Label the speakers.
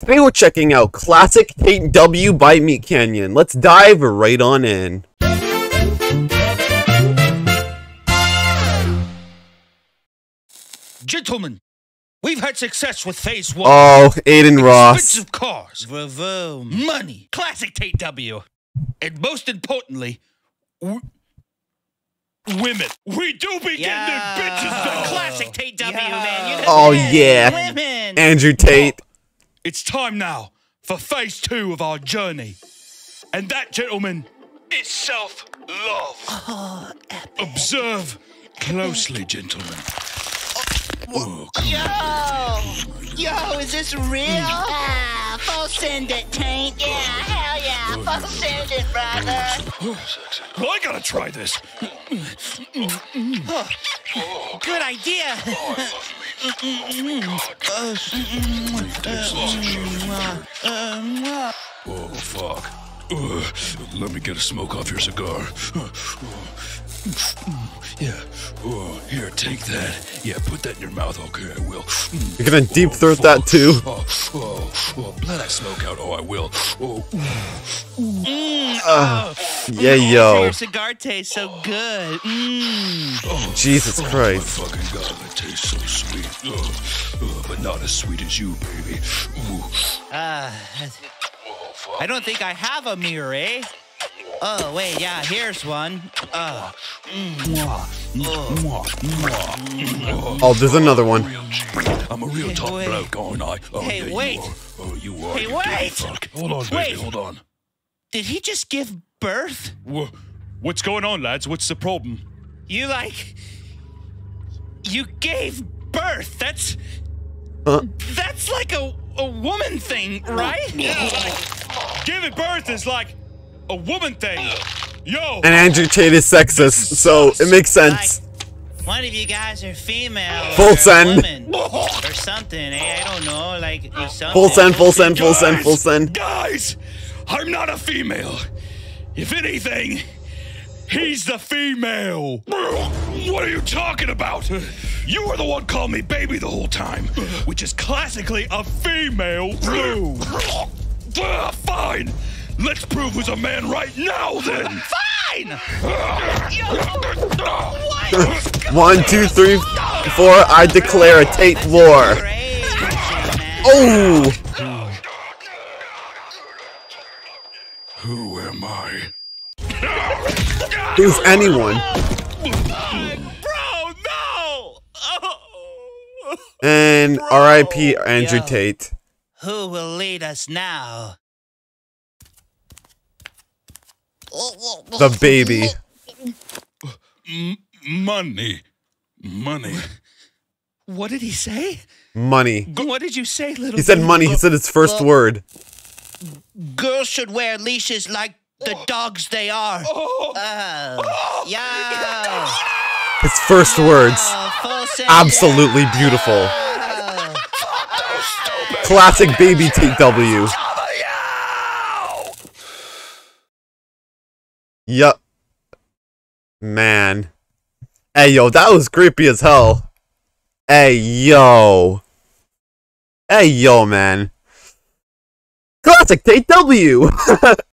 Speaker 1: Today we're checking out Classic Tate W by MeatCanyon. Let's dive right on in.
Speaker 2: Gentlemen, we've had success with phase one.
Speaker 1: Oh, Adin Ross.
Speaker 2: Expensive cars,
Speaker 3: Vroom.
Speaker 2: money, classic Tate W, and most importantly, women. We do be getting
Speaker 3: Yeah.
Speaker 2: them bitches though. Classic Tate W, man. You know
Speaker 1: Oh, yeah.
Speaker 3: Women.
Speaker 1: Andrew Tate.
Speaker 2: It's time now for phase two of our journey, and that, gentlemen, is self-love.
Speaker 3: Oh,
Speaker 2: Observe closely, gentlemen. Oh,
Speaker 3: Yo, yo, is this real? Ah, full send it, Tank. Yeah, hell yeah, full send it, brother.
Speaker 2: Well, I gotta try this.
Speaker 3: Good idea.
Speaker 2: Oh, fuck. Ugh, let me get a smoke off your cigar. Yeah. Oh, here, take that. Yeah, put that in your mouth. Okay, I will.
Speaker 1: You're gonna deep throat that too.
Speaker 2: Oh, oh, oh, smoke out. Oh, I will. Oh, ah.
Speaker 1: Yeah,
Speaker 3: Oh,
Speaker 1: yo.
Speaker 3: Your cigar tastes so good. Mmm.
Speaker 1: Jesus
Speaker 2: my
Speaker 1: Christ.
Speaker 2: fucking god, that tastes so sweet. Ugh, ugh, but not as sweet as you, baby. Ooh.
Speaker 3: Uh, I don't think I have a mirror, eh? Oh, wait, yeah, here's one. Uh,
Speaker 1: Oh, there's another one.
Speaker 2: Real G. I'm a real
Speaker 3: Hey,
Speaker 2: top
Speaker 3: wait.
Speaker 2: bloke, aren't I? Oh,
Speaker 3: Hey,
Speaker 2: yeah, you
Speaker 3: wait.
Speaker 2: are. Oh, you are.
Speaker 3: Hey,
Speaker 2: you
Speaker 3: wait.
Speaker 2: dirty Fuck. Hold on, baby.
Speaker 3: Wait.
Speaker 2: Hold on.
Speaker 3: did he just give birth?
Speaker 2: Wha- What's going on, lads? What's the problem?
Speaker 3: You like. You gave birth. That's.
Speaker 1: Huh?
Speaker 3: That's like a, a woman thing, right?
Speaker 2: Yeah, Giving birth is like a woman thing. Yo,
Speaker 1: And Andrew Tate is sexist, so it makes sense.
Speaker 3: One of you guys are female.
Speaker 1: Full
Speaker 3: or
Speaker 1: send.
Speaker 3: woman or something, eh? I don't know. Like, or something.
Speaker 1: Full send, full send, full send, full send.
Speaker 2: Guys, I'm not a female. If anything, he's the female. What are you talking about? You were the one calling me baby the whole time, which is classically a female move. Ah, Fine. Let's prove who's a man right now, then.
Speaker 3: Fine!
Speaker 1: One, two, three, four. I declare a Tate war. Oh, who's anyone?
Speaker 3: Bro, no!
Speaker 1: And R.I.P. Andrew
Speaker 3: Yo.
Speaker 1: Tate.
Speaker 3: Who will lead us now?
Speaker 1: The baby.
Speaker 2: Money. Money.
Speaker 3: What did he say?
Speaker 1: Money.
Speaker 3: What did you say, little?
Speaker 1: He said
Speaker 3: baby?
Speaker 1: money. He said his first word.
Speaker 3: Girls should wear leashes like the dogs they are. Oh, oh yeah.
Speaker 1: His first words.
Speaker 3: Oh, full send.
Speaker 1: Absolutely beautiful.
Speaker 3: Oh.
Speaker 1: Classic baby Tate W. Yup. Man. Hey, yo, that was creepy as hell. Hey, yo. Hey, yo, man. Classic Tate W.